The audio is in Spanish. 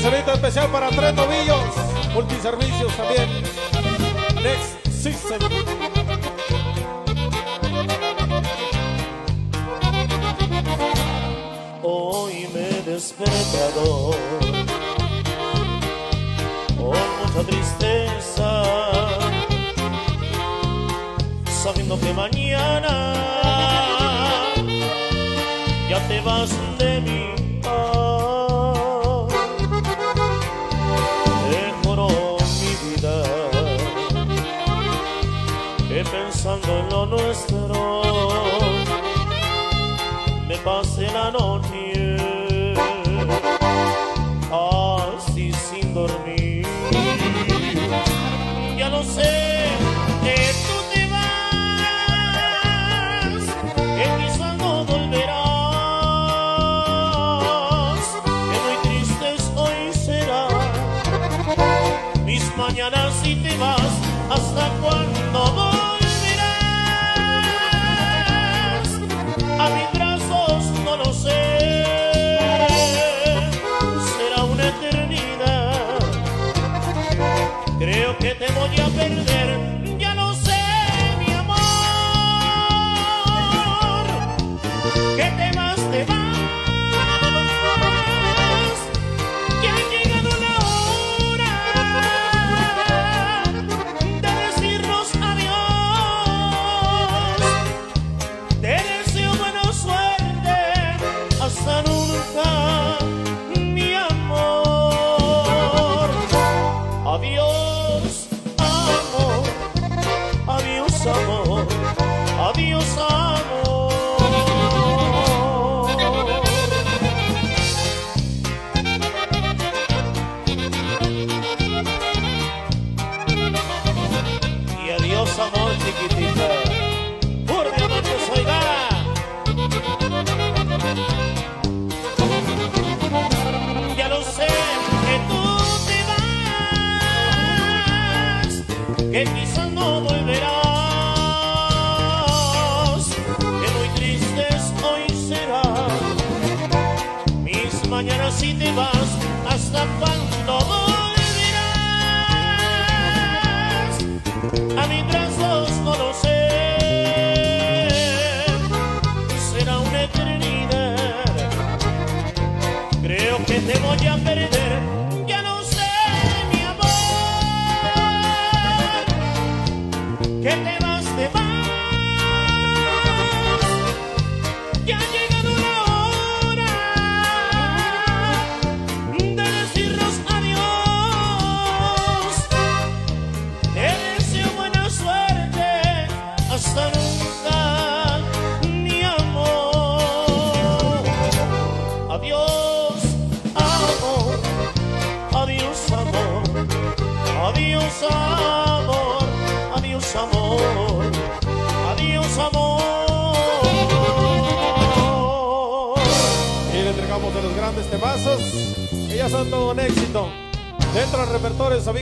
saludito especial para tres tobillos, multiservicios también. Next System. Hoy me he despertado con mucha tristeza, sabiendo que mañana pensando en lo nuestro me pasé la noche así sin dormir. Ya lo sé que tú te vas, que quizás no volverás, que muy tristes hoy será. Mis mañanas si te vas, ¿hasta cuándo volverás? Que te voy a perder, Y adiós, amor, chiquitita. Por mi amor, yo soy Gara. Ya lo sé que tú te vas, que quizás no volverás, que muy tristes hoy será. Mis mañanas si te vas, hasta cuándo Adiós, amor, adiós, amor, adiós, amor, adiós, amor, adiós, amor. Y le entregamos de los grandes temazos. Que ya son todo un éxito. Dentro del repertorio